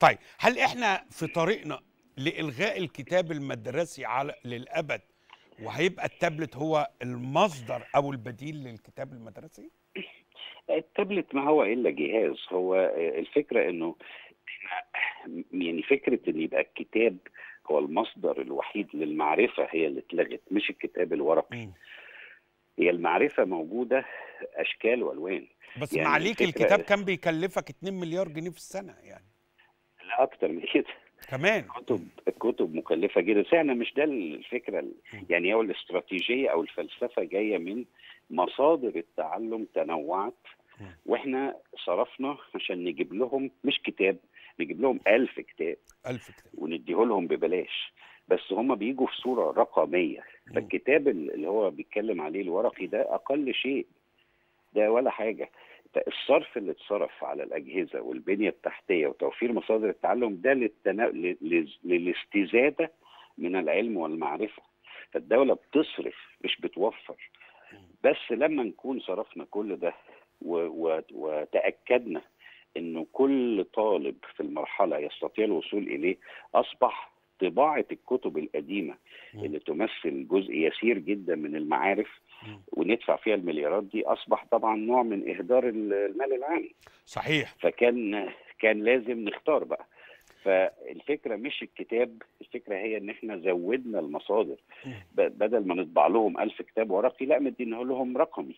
طيب هل إحنا في طريقنا لإلغاء الكتاب المدرسي على للأبد وهيبقى التابلت هو المصدر أو البديل للكتاب المدرسي؟ التابلت ما هو إلا جهاز. هو الفكرة إنه يعني فكرة إن يبقى الكتاب هو المصدر الوحيد للمعرفة هي اللي اتلغت مش الكتاب الورقي. هي المعرفة موجودة أشكال وألوان. بس يعني معليك الكتاب كان بيكلفك 2 مليار جنيه في السنة يعني. لا أكتر من كده. كمان. كتب الكتب مكلفة جدا. بس إحنا مش ده الفكرة. يعني هو الاستراتيجية أو الفلسفة جاية من مصادر التعلم تنوعت. وإحنا صرفنا عشان نجيب لهم مش كتاب نجيب لهم ألف كتاب. ألف كتاب. ونديه لهم ببلاش. بس هم بيجوا في صورة رقمية. م. فالكتاب اللي هو بيتكلم عليه الورقي ده أقل شيء. ده ولا حاجة. الصرف اللي اتصرف على الأجهزة والبنية التحتية وتوفير مصادر التعلم ده للتنا... للاستزادة من العلم والمعرفة. فالدولة بتصرف مش بتوفر. بس لما نكون صرفنا كل ده و... و... وتأكدنا إنه كل طالب في المرحلة يستطيع الوصول إليه أصبح طباعة الكتب القديمة. اللي تمثل جزء يسير جدا من المعارف. وندفع فيها المليارات دي أصبح طبعا نوع من إهدار المال العام. صحيح. فكان كان لازم نختار بقى. فالفكرة مش الكتاب الفكرة هي إن إحنا زودنا المصادر. بدل ما نطبع لهم ألف كتاب ورقي لا مديناه لهم رقمي.